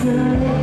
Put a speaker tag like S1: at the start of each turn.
S1: เธอ